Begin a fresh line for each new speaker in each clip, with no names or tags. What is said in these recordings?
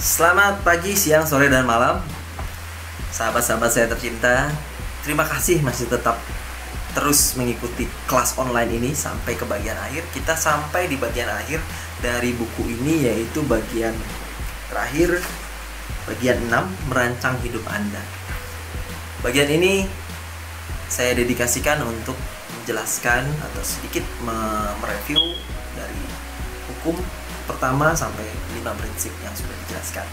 Selamat pagi, siang, sore, dan malam. Sahabat-sahabat saya tercinta Terima kasih masih tetap terus mengikuti kelas online ini Sampai ke bagian akhir. Kita sampai di bagian akhir dari buku ini Yaitu bagian terakhir Bagian 6, merancang hidup Anda. Bagian ini saya dedikasikan untuk menjelaskan atau sedikit mereview dari hukum pertama sampai lima prinsip yang sudah dijelaskan.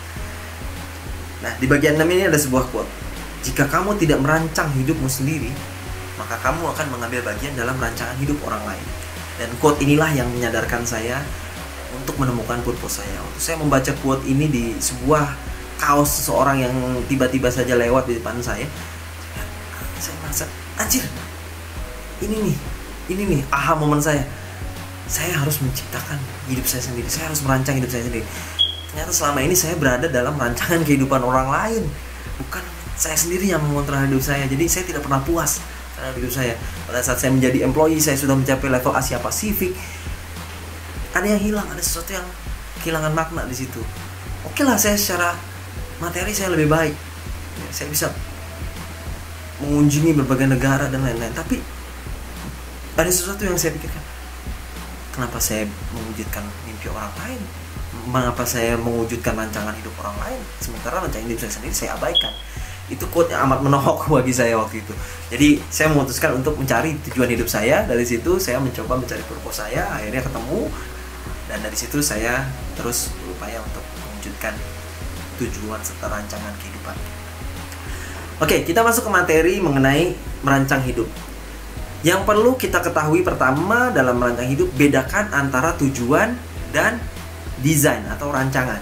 Nah, di bagian 6 ini ada sebuah quote. Jika kamu tidak merancang hidupmu sendiri, maka kamu akan mengambil bagian dalam rancangan hidup orang lain. Dan quote inilah yang menyadarkan saya untuk menemukan purpose saya. Waktu saya membaca quote ini di sebuah kaos seseorang yang tiba-tiba saja lewat di depan saya, saya merasa, anjir, ini nih, ini nih, aha momen saya saya harus menciptakan hidup saya sendiri. Saya harus merancang hidup saya sendiri. Ternyata selama ini saya berada dalam rancangan kehidupan orang lain. Bukan saya sendiri yang mengontrol hidup saya. Jadi saya tidak pernah puas terhadap hidup saya. Pada saat saya menjadi employee saya sudah mencapai level Asia Pasifik ada yang hilang. Ada sesuatu yang kehilangan makna di situ. Oke lah saya secara materi saya lebih baik. Ya, saya bisa mengunjungi berbagai negara dan lain-lain. Tapi ada sesuatu yang saya pikirkan kenapa saya mewujudkan mimpi orang lain? Mengapa saya mewujudkan rancangan hidup orang lain? Sementara rancangan hidup saya sendiri saya abaikan. Itu quote yang amat menohok bagi saya waktu itu. Jadi saya memutuskan untuk mencari tujuan hidup saya. Dari situ saya mencoba mencari purpose saya. Akhirnya ketemu. Dan dari situ saya terus berupaya untuk mewujudkan tujuan serta rancangan kehidupan. Oke kita masuk ke materi mengenai merancang hidup yang perlu kita ketahui pertama dalam merancang hidup bedakan antara tujuan dan desain atau rancangan.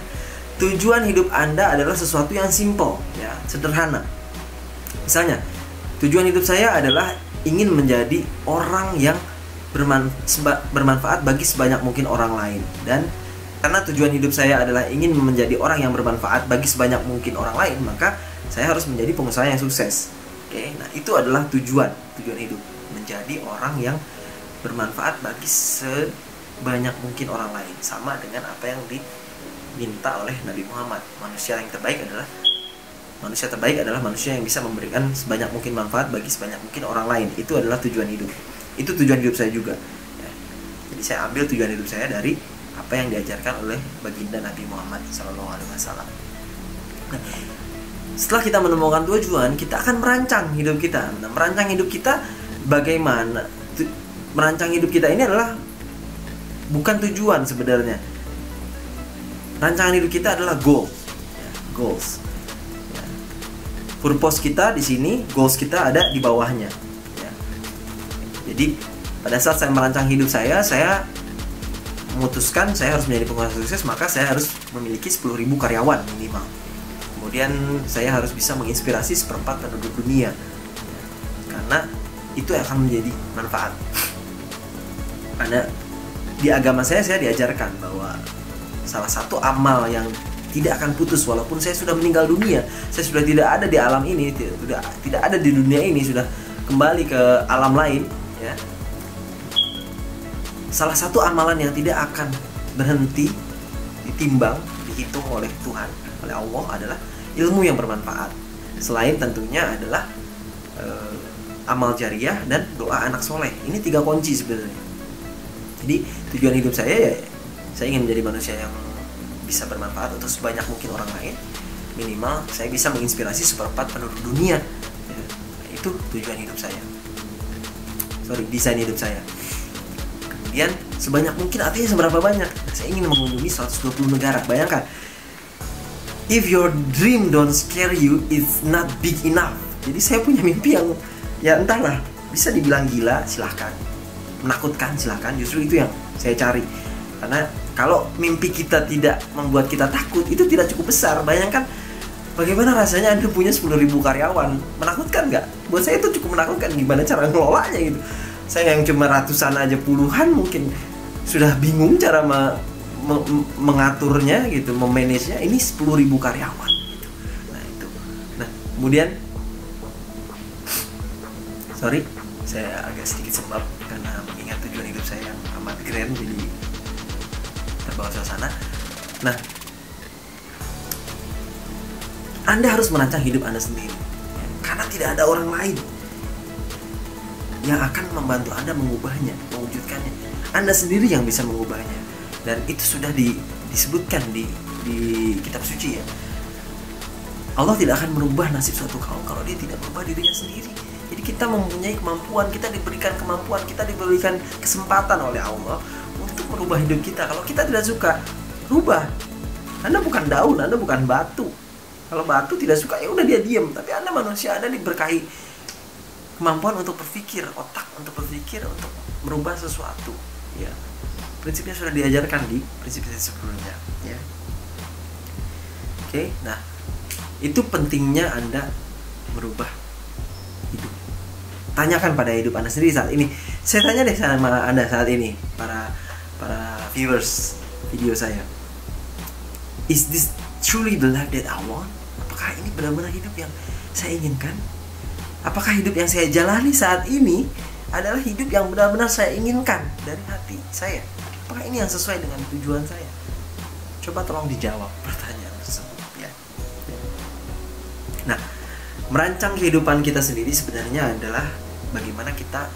Tujuan hidup Anda adalah sesuatu yang simple, ya, sederhana. Misalnya, tujuan hidup saya adalah ingin menjadi orang yang bermanfaat bagi sebanyak mungkin orang lain dan karena tujuan hidup saya adalah ingin menjadi orang yang bermanfaat bagi sebanyak mungkin orang lain, maka saya harus menjadi pengusaha yang sukses. Oke, nah itu adalah tujuan, tujuan hidup menjadi orang yang bermanfaat bagi sebanyak mungkin orang lain sama dengan apa yang diminta oleh Nabi Muhammad manusia yang terbaik adalah manusia terbaik adalah manusia yang bisa memberikan sebanyak mungkin manfaat bagi sebanyak mungkin orang lain itu adalah tujuan hidup itu tujuan hidup saya juga ya. jadi saya ambil tujuan hidup saya dari apa yang diajarkan oleh baginda Nabi Muhammad SAW. Nah, setelah kita menemukan tujuan, kita akan merancang hidup kita. Nah, merancang hidup kita bagaimana merancang hidup kita ini adalah bukan tujuan sebenarnya. Rancangan hidup kita adalah goal. Goals. Ya. purpose kita di sini goals kita ada di bawahnya. Ya. jadi pada saat saya merancang hidup saya saya memutuskan saya harus menjadi pengusaha sukses maka saya harus memiliki 10.000 karyawan minimal. Kemudian saya harus bisa menginspirasi seperempat penduduk dunia itu akan menjadi manfaat. Karena di agama saya saya diajarkan bahwa salah satu amal yang tidak akan putus walaupun saya sudah meninggal dunia saya sudah tidak ada di alam ini tidak tidak ada di dunia ini sudah kembali ke alam lain ya. Salah satu amalan yang tidak akan berhenti ditimbang dihitung oleh Tuhan oleh Allah adalah ilmu yang bermanfaat. Selain tentunya adalah eh, amal jariah dan doa anak soleh. Ini tiga kunci sebenarnya. Jadi tujuan hidup saya ya saya ingin menjadi manusia yang bisa bermanfaat untuk sebanyak mungkin orang lain. Minimal saya bisa menginspirasi seperempat penduduk dunia. Ya, itu tujuan hidup saya. Sorry desain hidup saya. Kemudian sebanyak mungkin artinya seberapa banyak? Saya ingin mengunjungi 120 negara. Bayangkan if your dream don't scare you it's not big enough. Jadi saya punya mimpi yang ya entahlah. Bisa dibilang gila silahkan. Menakutkan silahkan. Justru itu yang saya cari. Karena kalau mimpi kita tidak membuat kita takut itu tidak cukup besar. Bayangkan bagaimana rasanya anda punya 10.000 karyawan? Menakutkan nggak? Buat saya itu cukup menakutkan. Gimana cara ngelolanya gitu? Saya yang cuma ratusan aja puluhan mungkin sudah bingung cara me, me, mengaturnya gitu memanagenya. Ini 10.000 karyawan gitu. nah itu. Nah kemudian sorry saya agak sedikit sembab karena mengingat tujuan hidup saya yang amat keren jadi terbawa suasana nah Anda harus merancang hidup Anda sendiri. Karena tidak ada orang lain yang akan membantu Anda mengubahnya, mewujudkannya. Anda sendiri yang bisa mengubahnya. Dan itu sudah di, disebutkan di di kitab suci ya. Allah tidak akan merubah nasib suatu kaum kalau dia tidak merubah dirinya sendiri. Jadi kita mempunyai kemampuan, kita diberikan kemampuan, kita diberikan kesempatan oleh Allah untuk merubah hidup kita. Kalau kita tidak suka, rubah. Anda bukan daun, Anda bukan batu. Kalau batu tidak suka ya udah dia diam. Tapi Anda manusia, Anda diberkahi kemampuan untuk berpikir, otak untuk berpikir, untuk merubah sesuatu. Ya, prinsipnya sudah diajarkan di prinsip-prinsip sebelumnya. Ya. Oke, nah itu pentingnya anda merubah. Tanyakan pada hidup anda sendiri saat ini. Saya tanya deh sama anda saat ini, para para viewers video saya. Is this truly the life that I want? Apakah ini benar-benar hidup yang saya inginkan? Apakah hidup yang saya jalani saat ini adalah hidup yang benar-benar saya inginkan dari hati saya? Apakah ini yang sesuai dengan tujuan saya? Coba tolong dijawab pertanyaan tersebut ya. Nah, merancang kehidupan kita sendiri sebenarnya adalah bagaimana kita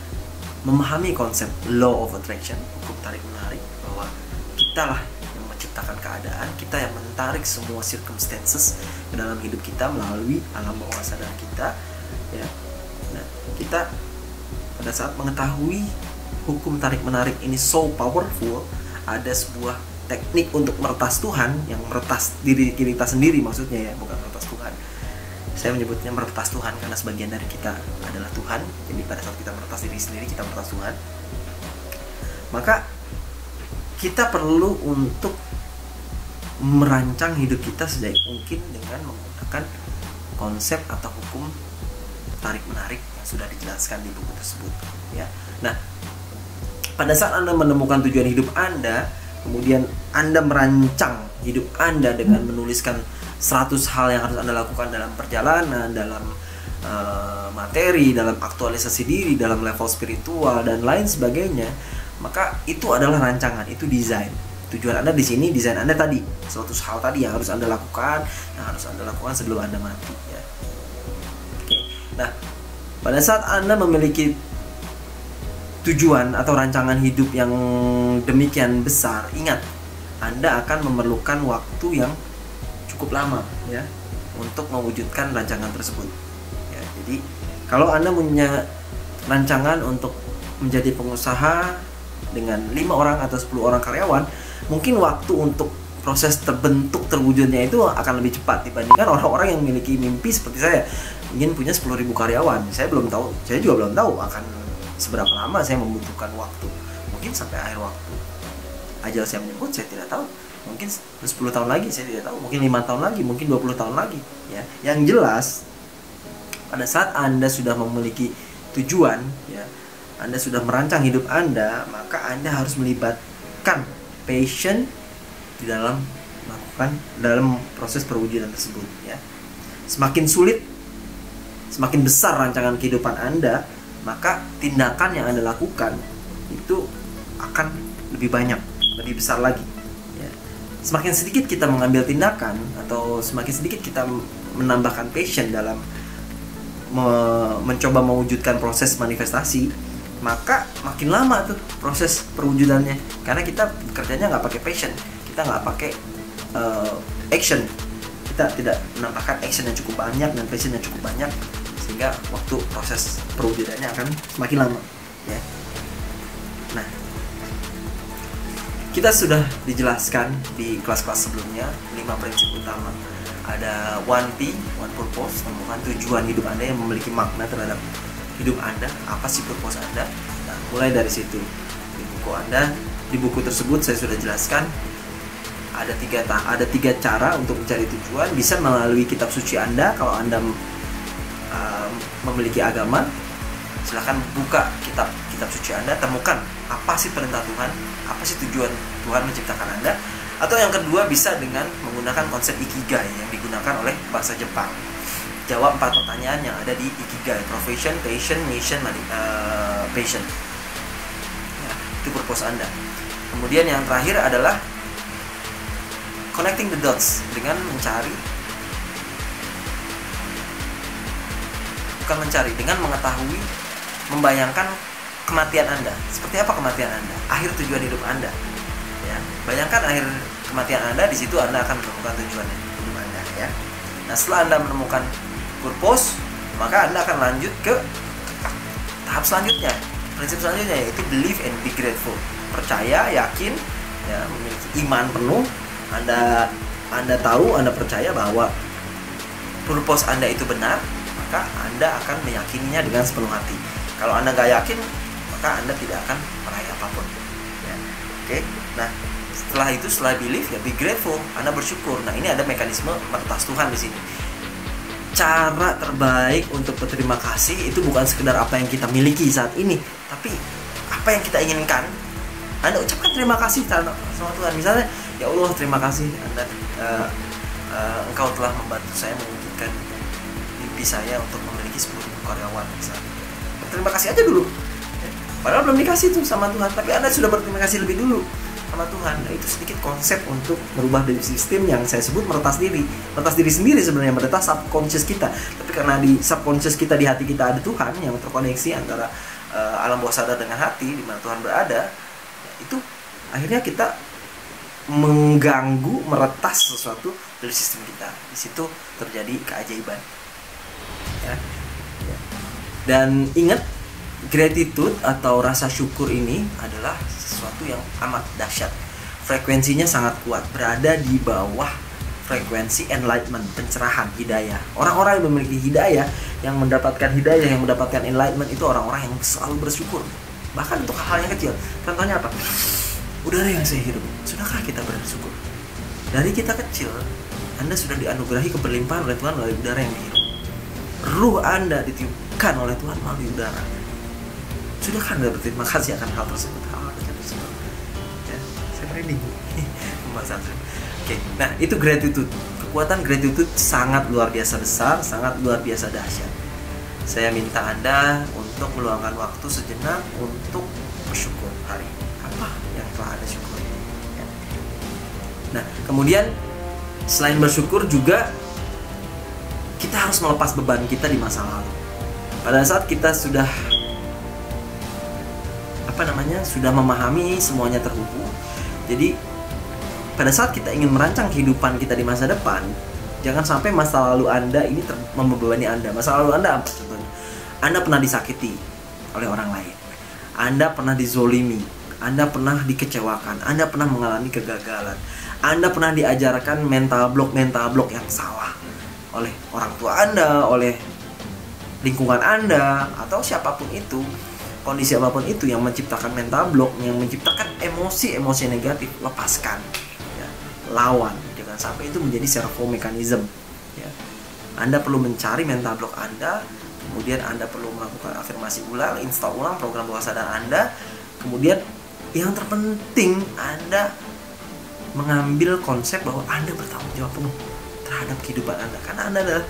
memahami konsep law of attraction, hukum tarik menarik bahwa kita lah yang menciptakan keadaan, kita yang menarik semua circumstances ke dalam hidup kita melalui alam bawah sadar kita ya. Nah kita pada saat mengetahui hukum tarik menarik ini so powerful ada sebuah teknik untuk meretas Tuhan yang meretas diri kita sendiri maksudnya ya bukan meretas Tuhan saya menyebutnya meretas Tuhan karena sebagian dari kita adalah Tuhan. Jadi pada saat kita meretas diri sendiri kita meretas Tuhan. Maka kita perlu untuk merancang hidup kita sebaik mungkin dengan menggunakan konsep atau hukum tarik menarik yang sudah dijelaskan di buku tersebut ya. Nah pada saat anda menemukan tujuan hidup anda kemudian anda merancang hidup anda dengan menuliskan 100 hal yang harus anda lakukan dalam perjalanan dalam uh, materi dalam aktualisasi diri dalam level spiritual dan lain sebagainya maka itu adalah rancangan itu desain. Tujuan anda di sini desain anda tadi 100 hal tadi yang harus anda lakukan yang harus anda lakukan sebelum anda mati ya. Nah, pada saat Anda memiliki tujuan atau rancangan hidup yang demikian besar, ingat, Anda akan memerlukan waktu yang cukup lama ya untuk mewujudkan rancangan tersebut. Ya, jadi kalau Anda punya rancangan untuk menjadi pengusaha dengan lima orang atau 10 orang karyawan, mungkin waktu untuk proses terbentuk terwujudnya itu akan lebih cepat dibandingkan orang-orang yang memiliki mimpi seperti saya. Ingin punya 10.000 karyawan. Saya belum tahu saya juga belum tahu akan seberapa lama saya membutuhkan waktu. Mungkin sampai akhir waktu. Ajal saya menyebut saya tidak tahu mungkin 10 tahun lagi saya tidak tahu. Mungkin lima tahun lagi mungkin 20 tahun lagi ya. Yang jelas pada saat anda sudah memiliki tujuan ya anda sudah merancang hidup anda maka anda harus melibatkan passion di dalam melakukan dalam proses perwujudan tersebut ya. Semakin sulit semakin besar rancangan kehidupan Anda, maka tindakan yang Anda lakukan itu akan lebih banyak, lebih besar lagi. Semakin sedikit kita mengambil tindakan atau semakin sedikit kita menambahkan passion dalam me mencoba mewujudkan proses manifestasi, maka makin lama tuh proses perwujudannya. Karena kita kerjanya nggak pakai passion, kita nggak pakai uh, action kita tidak menambahkan action yang cukup banyak dan passion yang cukup banyak sehingga waktu proses perwujudannya akan semakin lama ya kita sudah dijelaskan di kelas-kelas sebelumnya lima prinsip utama. Ada one P one purpose menemukan tujuan hidup anda yang memiliki makna terhadap hidup anda. Apa sih purpose anda? Nah mulai dari situ. Di buku anda di buku tersebut saya sudah jelaskan ada tiga ada tiga cara untuk mencari tujuan. Bisa melalui kitab suci anda kalau anda uh, memiliki agama, silahkan buka kitab kitab suci Anda, temukan apa sih perintah Tuhan, apa sih tujuan Tuhan menciptakan Anda. Atau yang kedua bisa dengan menggunakan konsep ikigai yang digunakan oleh bahasa Jepang. Jawab empat pertanyaan yang ada di ikigai: profession, passion, mission, uh, passion. Ya, itu purpose Anda. Kemudian yang terakhir adalah connecting the dots dengan mencari bukan mencari dengan mengetahui membayangkan kematian Anda. Seperti apa kematian Anda? Akhir tujuan hidup Anda. Ya, bayangkan akhir kematian Anda di situ Anda akan menemukan tujuan hidup Anda ya. Nah, setelah Anda menemukan purpose, maka Anda akan lanjut ke tahap selanjutnya. Prinsip selanjutnya yaitu believe and be grateful. Percaya, yakin, ya, memiliki iman penuh. Anda Anda tahu, Anda percaya bahwa purpose Anda itu benar, maka Anda akan meyakininya dengan sepenuh hati. Kalau Anda nggak yakin, maka Anda tidak akan meraih apa pun. Ya. Oke, nah setelah itu setelah believe ya be grateful, Anda bersyukur. Nah ini ada mekanisme meretas Tuhan di sini. Cara terbaik untuk berterima kasih itu bukan sekedar apa yang kita miliki saat ini, tapi apa yang kita inginkan. Anda ucapkan terima kasih sama Tuhan. Misalnya, ya Allah terima kasih Anda uh, uh, Engkau telah membantu saya mewujudkan mimpi saya untuk memiliki 10 karyawan misalnya terima kasih aja dulu padahal belum dikasih tuh sama Tuhan. Tapi anda sudah berterima kasih lebih dulu sama Tuhan. Nah, itu sedikit konsep untuk merubah dari sistem yang saya sebut meretas diri. Meretas diri sendiri sebenarnya meretas subconscious kita. Tapi karena di subconscious kita di hati kita ada Tuhan yang terkoneksi antara uh, alam bawah sadar dengan hati di mana Tuhan berada itu akhirnya kita mengganggu meretas sesuatu dari sistem kita. Di situ terjadi keajaiban. Ya. Dan ingat, gratitude atau rasa syukur ini adalah sesuatu yang amat dahsyat. Frekuensinya sangat kuat, berada di bawah frekuensi enlightenment, pencerahan, hidayah. Orang-orang yang memiliki hidayah, yang mendapatkan hidayah, yang mendapatkan enlightenment itu orang-orang yang selalu bersyukur. Bahkan untuk hal-hal yang kecil. Contohnya apa? Udara yang saya hirup. Sudahkah kita bersyukur? Dari kita kecil, Anda sudah dianugerahi keberlimpahan oleh Tuhan melalui udara yang dihirup. Ruh Anda ditiup diberikan oleh Tuhan melalui udara. Sudah kan berterima kasih akan hal tersebut? Hal tersebut. Ya, saya merinding. Pembahasan Oke, nah itu gratitude. Kekuatan gratitude sangat luar biasa besar, sangat luar biasa dahsyat. Saya minta Anda untuk meluangkan waktu sejenak untuk bersyukur hari apa yang telah Anda syukuri. Ya. Nah, kemudian selain bersyukur juga kita harus melepas beban kita di masa lalu pada saat kita sudah apa namanya sudah memahami semuanya terhubung. Jadi pada saat kita ingin merancang kehidupan kita di masa depan jangan sampai masa lalu anda ini membebani anda. Masa lalu anda apa contohnya? Anda pernah disakiti oleh orang lain. Anda pernah dizolimi. Anda pernah dikecewakan. Anda pernah mengalami kegagalan. Anda pernah diajarkan mental block mental block yang salah oleh orang tua anda oleh lingkungan Anda atau siapa pun itu kondisi apa pun itu yang menciptakan mental block yang menciptakan emosi-emosi negatif lepaskan ya. lawan jangan sampai itu menjadi servo mekanisme ya. Anda perlu mencari mental block Anda kemudian Anda perlu melakukan afirmasi ulang install ulang program bawah sadar Anda kemudian yang terpenting Anda mengambil konsep bahwa Anda bertanggung jawab penuh terhadap kehidupan Anda karena Anda adalah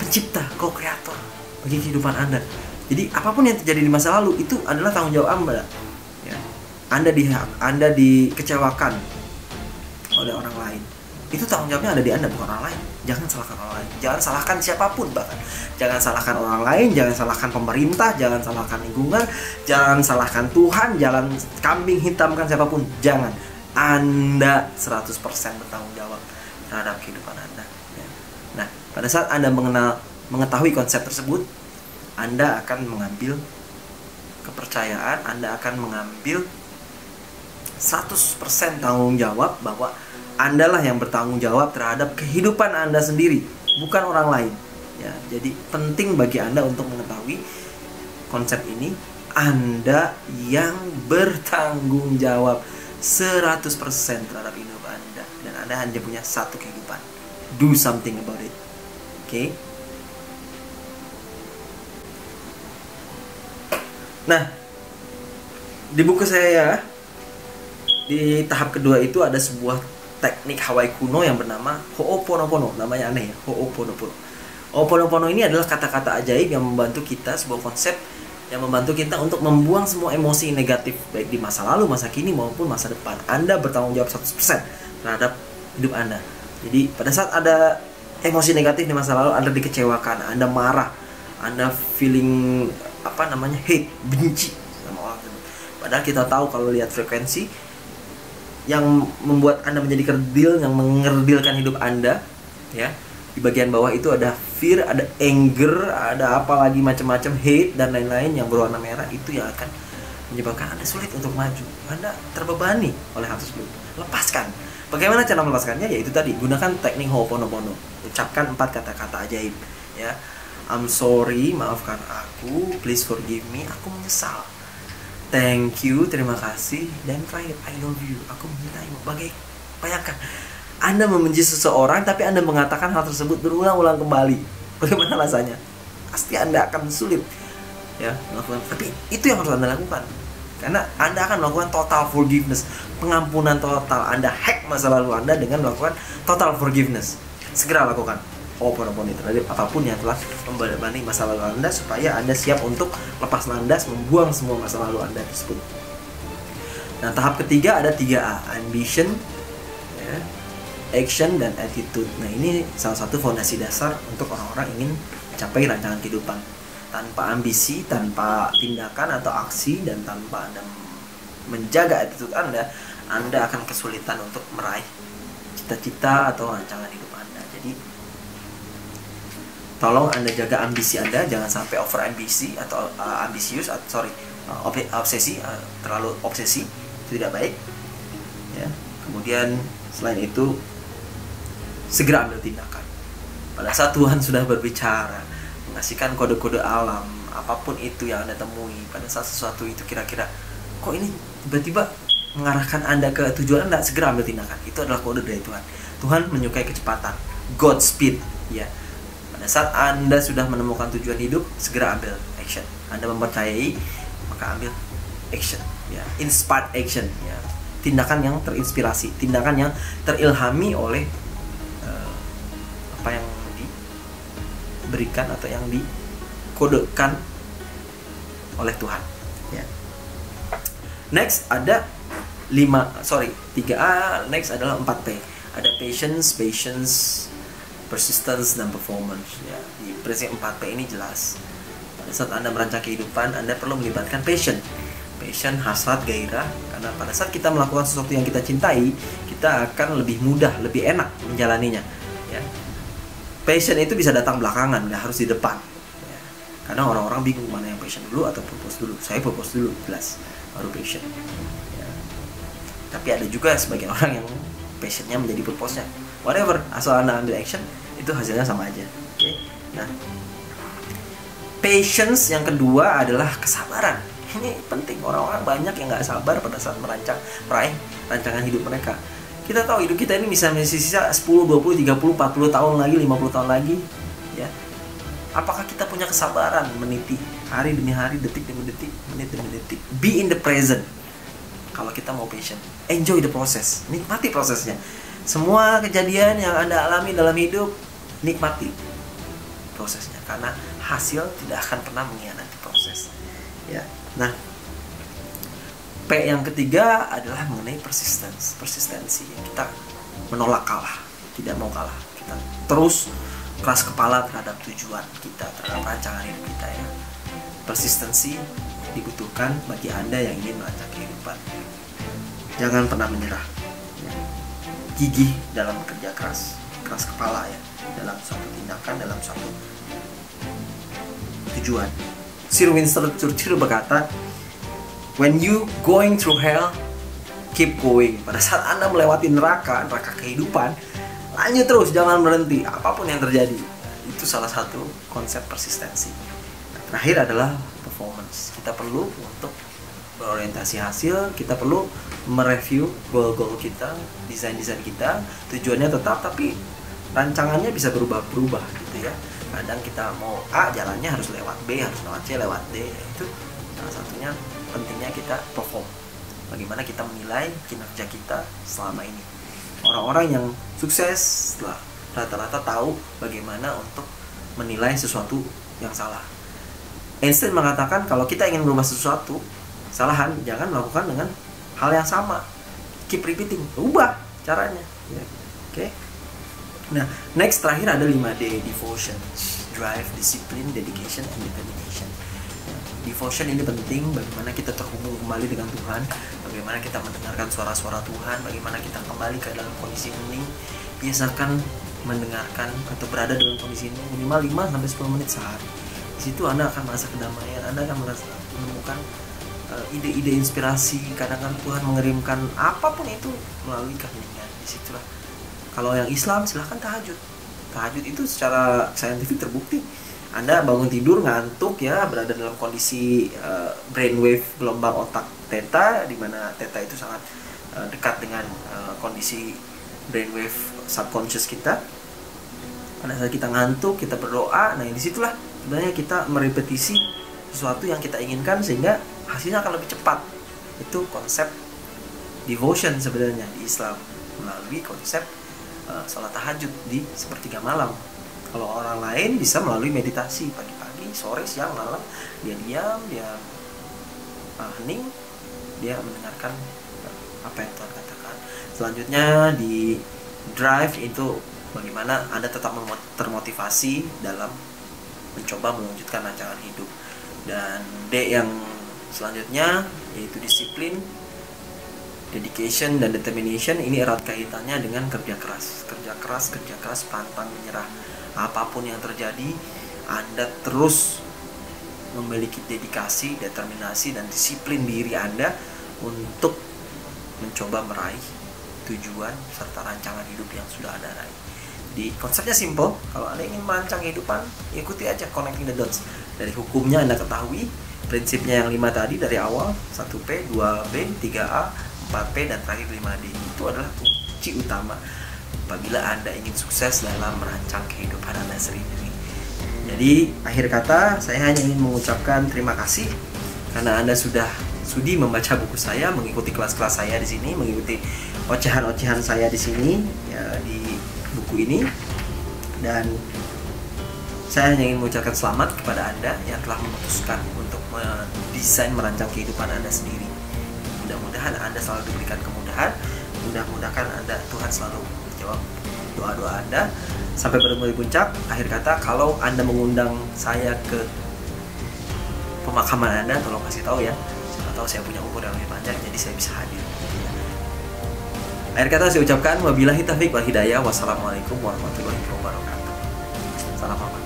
pencipta, co-kreator bagi kehidupan Anda. Jadi apa pun yang terjadi di masa lalu itu adalah tanggung jawab Anda. Ya. Anda di Anda dikecewakan oleh orang lain. Itu tanggung jawabnya ada di Anda bukan orang lain. Jangan salahkan orang lain. Jangan salahkan siapa pun bahkan. Jangan salahkan orang lain, jangan salahkan pemerintah, jangan salahkan lingkungan, jangan salahkan Tuhan, jangan kambing hitamkan siapa pun. Jangan. Anda 100% bertanggung jawab terhadap kehidupan Anda. Pada saat Anda mengenal mengetahui konsep tersebut, Anda akan mengambil kepercayaan, Anda akan mengambil 100% tanggung jawab bahwa Anda lah yang bertanggung jawab terhadap kehidupan Anda sendiri, bukan orang lain. Ya, jadi penting bagi Anda untuk mengetahui konsep ini. Anda yang bertanggung jawab 100% terhadap hidup Anda dan Anda hanya punya satu kehidupan. Do something about it. Oke. Nah, di buku saya di tahap kedua itu ada sebuah teknik Hawaii kuno yang bernama Ho'oponopono. Namanya aneh ya, Ho'oponopono. Ho'oponopono ini adalah kata-kata ajaib yang membantu kita sebuah konsep yang membantu kita untuk membuang semua emosi negatif baik di masa lalu, masa kini maupun masa depan. Anda bertanggung jawab 100% terhadap hidup Anda. Jadi pada saat ada emosi negatif di masa lalu, Anda dikecewakan, Anda marah, anda feeling apa namanya hate benci sama orang tersebut. Padahal kita tahu kalau lihat frekuensi yang membuat anda menjadi kerdil yang mengerdilkan hidup anda ya di bagian bawah itu ada fear ada anger ada apa lagi macam-macam hate dan lain-lain yang berwarna merah itu yang akan menyebabkan anda sulit untuk maju. Anda terbebani oleh hal tersebut. Lepaskan. Bagaimana cara melepaskannya? Yaitu tadi gunakan teknik Ho'oponopono. Ucapkan empat kata-kata ajaib ya I'm sorry, maafkan aku, please forgive me, aku menyesal. Thank you, terima kasih, dan terakhir, I love you, aku mencintaimu. Bagai, bayangkan, Anda membenci seseorang, tapi Anda mengatakan hal tersebut berulang-ulang kembali. Bagaimana rasanya? Pasti Anda akan sulit ya melakukan. Tapi itu yang harus Anda lakukan. Karena Anda akan melakukan total forgiveness, pengampunan total. Anda hack masa lalu Anda dengan melakukan total forgiveness. Segera lakukan apa pun itu terhadap apa pun yang telah membebani masa lalu Anda supaya Anda siap untuk lepas landas membuang semua masa lalu Anda tersebut. Nah, tahap ketiga ada 3A, ambition, ya, action dan attitude. Nah, ini salah satu fondasi dasar untuk orang-orang ingin mencapai rancangan kehidupan. Tanpa ambisi, tanpa tindakan atau aksi dan tanpa Anda menjaga attitude Anda, Anda akan kesulitan untuk meraih cita-cita atau rancangan hidup tolong anda jaga ambisi anda jangan sampai over ambisi atau uh, ambisius atau sorry uh, obsesi uh, terlalu obsesi itu tidak baik. Ya kemudian selain itu segera ambil tindakan. Pada saat Tuhan sudah berbicara mengasihkan kode-kode alam apa pun itu yang anda temui pada saat sesuatu itu kira-kira kok ini tiba-tiba mengarahkan anda ke tujuan anda? Segera ambil tindakan. Itu adalah kode dari Tuhan. Tuhan menyukai kecepatan. God speed. Ya saat Anda sudah menemukan tujuan hidup, segera ambil action. Anda mempercayai, maka ambil action. Ya, inspired action. Ya, tindakan yang terinspirasi, tindakan yang terilhami oleh uh, apa yang diberikan atau yang dikodekan oleh Tuhan. Ya. Next ada 5 sorry 3A next adalah 4P ada patience patience persistence dan performance. Ya di prinsip 4P ini jelas. Pada saat anda merancang kehidupan anda perlu melibatkan passion. Passion hasrat gairah. Karena pada saat kita melakukan sesuatu yang kita cintai kita akan lebih mudah lebih enak menjalaninya. Ya. Passion itu bisa datang belakangan nggak harus di depan. Ya. karena orang-orang bingung mana yang passion dulu atau purpose dulu. Saya purpose dulu jelas. Baru passion. Ya. tapi ada juga sebagian orang yang passionnya menjadi purpose-nya. Whatever asal anda ambil action itu hasilnya sama aja. Oke. Okay? nah patience yang kedua adalah kesabaran. Ini penting orang-orang banyak yang nggak sabar pada saat merancang meraih rancangan hidup mereka. Kita tahu hidup kita ini bisa sisa 10, 20, 30, 40 tahun lagi 50 tahun lagi ya. Apakah kita punya kesabaran meniti hari demi hari detik demi detik menit demi detik? Be in the present. Kalau kita mau patient enjoy the process. Nikmati prosesnya. Semua kejadian yang anda alami dalam hidup nikmati prosesnya karena hasil tidak akan pernah mengkhianati proses. Ya nah P yang ketiga adalah mengenai persistence persistensi. Kita menolak kalah tidak mau kalah. Kita terus keras kepala terhadap tujuan kita terhadap rancangan hidup kita ya. Persistensi dibutuhkan bagi anda yang ingin merancang kehidupan. Jangan pernah menyerah. Gigih dalam kerja keras keras kepala ya dalam suatu tindakan dalam suatu tujuan. Sir Winston Churchill berkata when you going through hell keep going. Pada saat anda melewati neraka neraka kehidupan lanjut terus jangan berhenti. Apa pun yang terjadi itu salah satu konsep persistensi. Terakhir adalah performance. Kita perlu untuk berorientasi hasil kita perlu mereview goal-goal kita desain-desain kita tujuannya tetap tapi rancangannya bisa berubah-berubah gitu ya. Kadang kita mau A jalannya harus lewat B harus lewat C lewat D itu salah satunya pentingnya kita perform. Bagaimana kita menilai kinerja kita selama ini. Orang-orang yang sukses setelah rata-rata tahu bagaimana untuk menilai sesuatu yang salah. Einstein mengatakan kalau kita ingin merubah sesuatu salahan jangan melakukan dengan hal yang sama keep repeating ubah caranya ya. oke okay? Nah, next terakhir ada 5D devotion, drive, disiplin, dedication, and determination. Devotion ini penting bagaimana kita terhubung kembali dengan Tuhan, bagaimana kita mendengarkan suara-suara Tuhan, bagaimana kita kembali ke dalam kondisi hening. Biasakan mendengarkan atau berada dalam kondisi ini minimal 5 sampai 10 menit sehari. Di situ Anda akan merasa kedamaian, Anda akan menemukan ide-ide inspirasi. Kadang-kadang Tuhan mengirimkan apa pun itu melalui keheningan. Di situlah. Kalau yang Islam silahkan tahajud. Tahajud itu secara saintifik terbukti anda bangun tidur ngantuk ya berada dalam kondisi uh, brainwave gelombang otak theta di mana theta itu sangat uh, dekat dengan uh, kondisi brainwave subconscious kita pada saat kita ngantuk kita berdoa nah di situlah sebenarnya kita merepetisi sesuatu yang kita inginkan sehingga hasilnya akan lebih cepat. Itu konsep devotion sebenarnya di Islam. Melalui konsep uh, sholat tahajud di sepertiga malam. Kalau orang lain bisa melalui meditasi pagi-pagi sore siang malam. Dia diam dia uh, hening dia mendengarkan apa yang Tuhan katakan. Selanjutnya di drive itu bagaimana anda tetap termotivasi dalam mencoba mewujudkan rancangan hidup. Dan D yang selanjutnya yaitu disiplin dedication dan determination ini erat kaitannya dengan kerja keras kerja keras kerja keras pantang menyerah apa pun yang terjadi Anda terus memiliki dedikasi, determinasi dan disiplin diri Anda untuk mencoba meraih tujuan serta rancangan hidup yang sudah Anda raih. Di konsepnya simple, kalau Anda ingin merancang kehidupan, ikuti aja connecting the dots. Dari hukumnya Anda ketahui, prinsipnya yang lima tadi dari awal, 1P, 2B, 3A, 4P dan terakhir 5D. Itu adalah kunci utama apabila Anda ingin sukses dalam merancang kehidupan Anda sendiri. Jadi, akhir kata saya hanya ingin mengucapkan terima kasih karena Anda sudah sudi membaca buku saya, mengikuti kelas-kelas saya di sini, mengikuti ocehan-ocehan saya di sini ya di buku ini. Dan saya hanya ingin mengucapkan selamat kepada Anda yang telah memutuskan mendesain merancang kehidupan Anda sendiri. Mudah-mudahan Anda selalu diberikan kemudahan, mudah-mudahan Anda Tuhan selalu jawab doa-doa Anda. Sampai bertemu di puncak. Akhir kata kalau Anda mengundang saya ke pemakaman Anda tolong kasih tahu ya. Siapa tahu saya punya umur yang lebih panjang jadi saya bisa hadir. Akhir kata saya ucapkan wabillahi taufiq wal hidayah. Wassalamualaikum warahmatullahi wabarakatuh. Salam